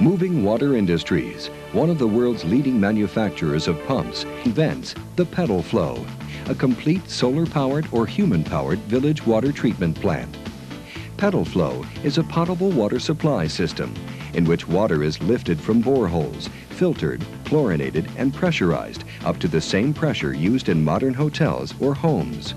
Moving Water Industries, one of the world's leading manufacturers of pumps, invents the Pedalflo, a complete solar-powered or human-powered village water treatment plant. Pedalflo is a potable water supply system in which water is lifted from boreholes, filtered, chlorinated, and pressurized up to the same pressure used in modern hotels or homes.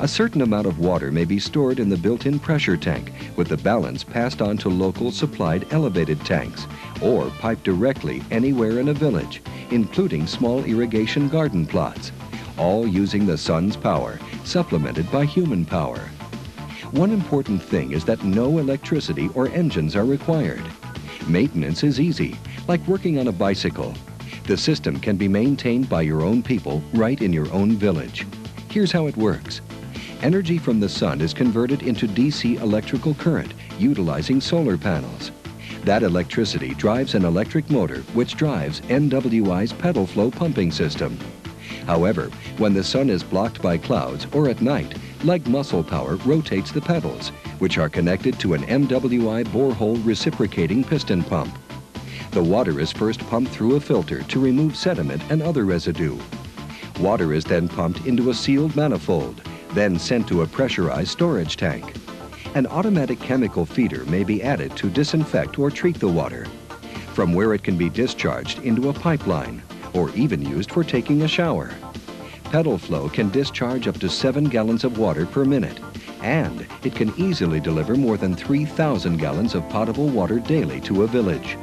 A certain amount of water may be stored in the built-in pressure tank with the balance passed on to local supplied elevated tanks or piped directly anywhere in a village, including small irrigation garden plots, all using the sun's power, supplemented by human power. One important thing is that no electricity or engines are required. Maintenance is easy, like working on a bicycle. The system can be maintained by your own people right in your own village. Here's how it works. Energy from the sun is converted into DC electrical current utilizing solar panels. That electricity drives an electric motor which drives MWI's pedal flow pumping system. However, when the sun is blocked by clouds or at night, leg muscle power rotates the pedals, which are connected to an MWI borehole reciprocating piston pump. The water is first pumped through a filter to remove sediment and other residue. Water is then pumped into a sealed manifold, then sent to a pressurized storage tank. An automatic chemical feeder may be added to disinfect or treat the water, from where it can be discharged into a pipeline or even used for taking a shower. Pedalflo can discharge up to 7 gallons of water per minute, and it can easily deliver more than 3,000 gallons of potable water daily to a village.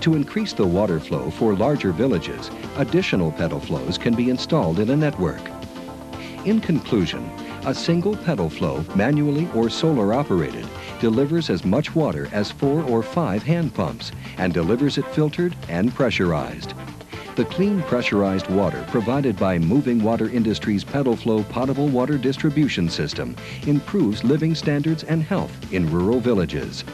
To increase the water flow for larger villages, additional Pedalflos can be installed in a network. In conclusion, a single Pedalflo, manually or solar operated, delivers as much water as four or five hand pumps and delivers it filtered and pressurized. The clean pressurized water provided by Moving Water Industries Pedalflo Potable Water Distribution System improves living standards and health in rural villages.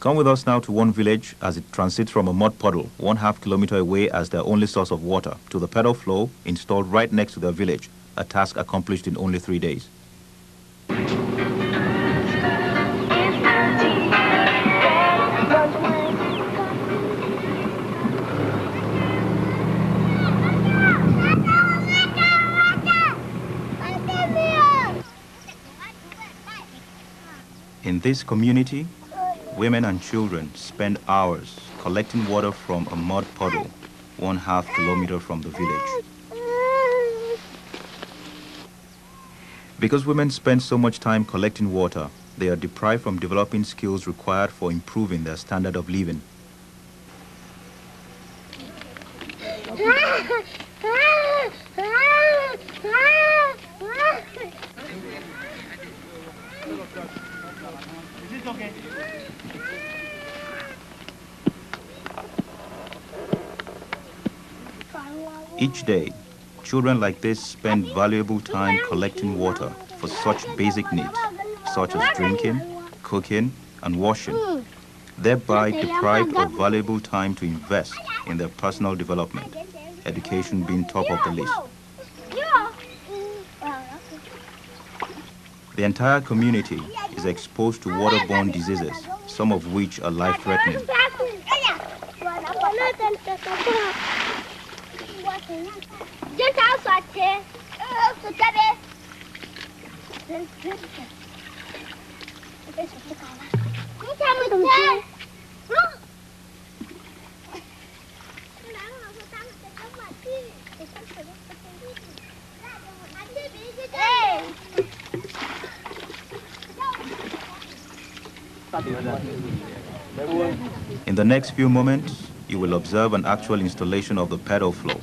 Come with us now to one village as it transits from a mud puddle one half kilometer away as their only source of water to the Pedalflo installed right next to their village, a task accomplished in only three days. In this community, women and children spend hours collecting water from a mud puddle one half kilometer from the village. Because women spend so much time collecting water, they are deprived from developing skills required for improving their standard of living. Each day, children like this spend valuable time collecting water for such basic needs, such as drinking, cooking, and washing, thereby deprived of valuable time to invest in their personal development, education being top of the list. The entire community is exposed to waterborne diseases, some of which are life-threatening. In the next few moments, you will observe an actual installation of the Pedalflo,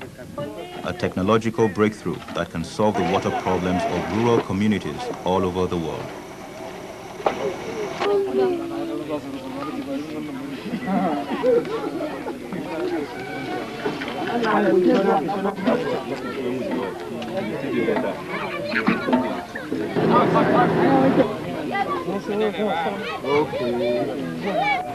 a technological breakthrough that can solve the water problems of rural communities all over the world. Okay.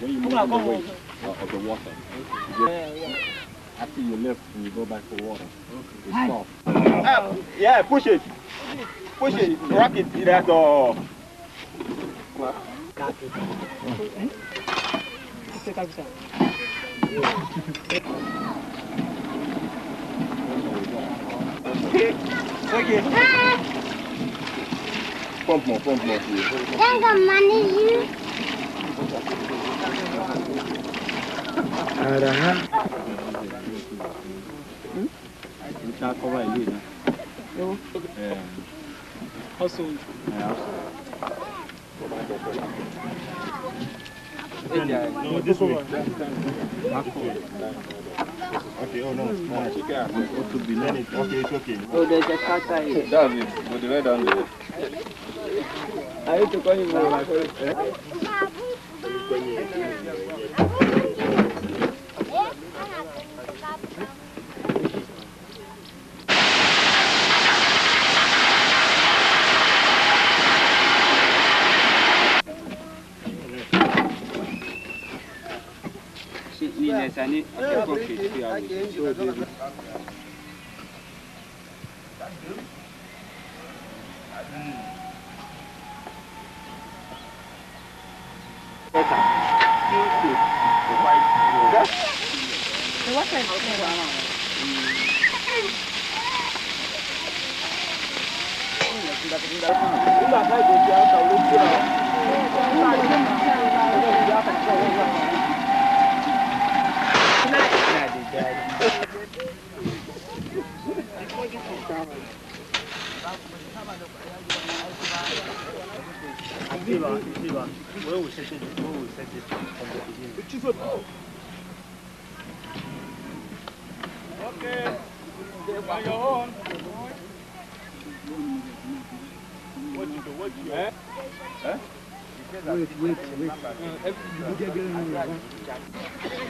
When you move the way of the water, you just, after you lift and you go back to water, it's soft. Ah, yeah, push it. Push it. Rock it. That's all. Okay. Pump more, pump more. please. Tengo manillo. You can't cover it, you know. Yeah. Also, Yeah. No, this way. Okay, oh no. no check it out. What could be learning? Okay, it's okay. oh, there's a cutter here. That's it. With the red on there. I need to call eh? 哎呀！我给你说，你这个。嗯。这个。你为什么老是这样呢？嗯。你不要这样子啊！不要这样子啊！You my Ni ne sani ko ke tiya Come on.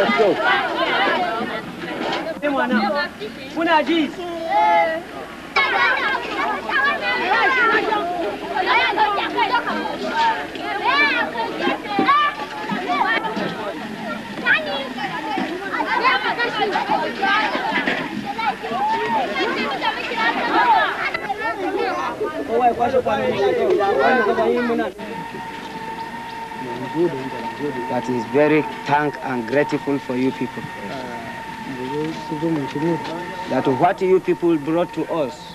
Let's go. Whoa. Kuna ji? Kowa ya kwashe kwanon shi wanda ka bayin muna. that is very thank and grateful for you people. That what you people brought to us,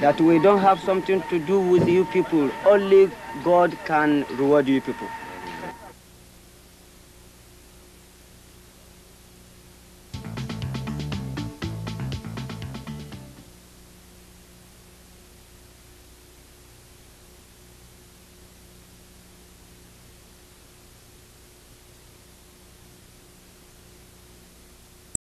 that we don't have something to do with you people. Only God can reward you people.